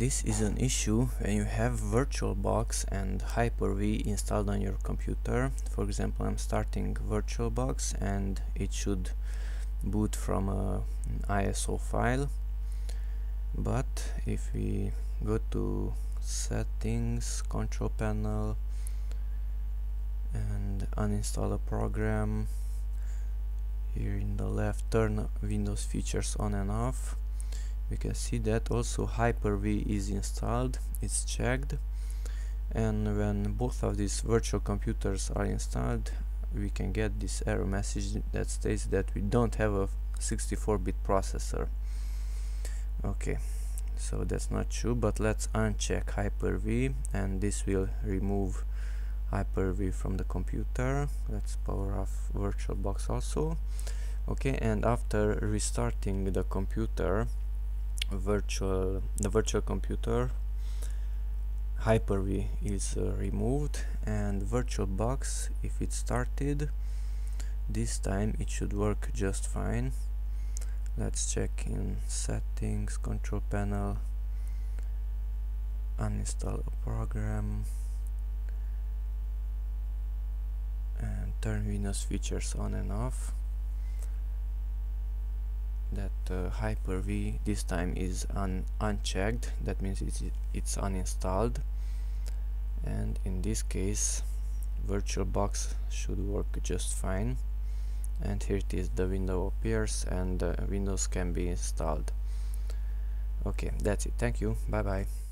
This is an issue when you have VirtualBox and Hyper-V installed on your computer. For example, I'm starting VirtualBox and it should boot from a, an ISO file. But if we go to settings, control panel and uninstall a program, here in the left turn Windows features on and off we can see that also Hyper-V is installed, it's checked. And when both of these virtual computers are installed we can get this error message that states that we don't have a 64-bit processor. Okay so that's not true but let's uncheck Hyper-V and this will remove Hyper-V from the computer. Let's power off VirtualBox also. Okay and after restarting the computer virtual the virtual computer Hyper-V is uh, removed and VirtualBox if it started this time it should work just fine. Let's check in settings control panel uninstall a program and turn Windows features on and off that uh, Hyper-V this time is un unchecked. That means it's, it's uninstalled. And in this case VirtualBox should work just fine. And here it is the window appears and uh, Windows can be installed. Okay that's it. Thank you. Bye bye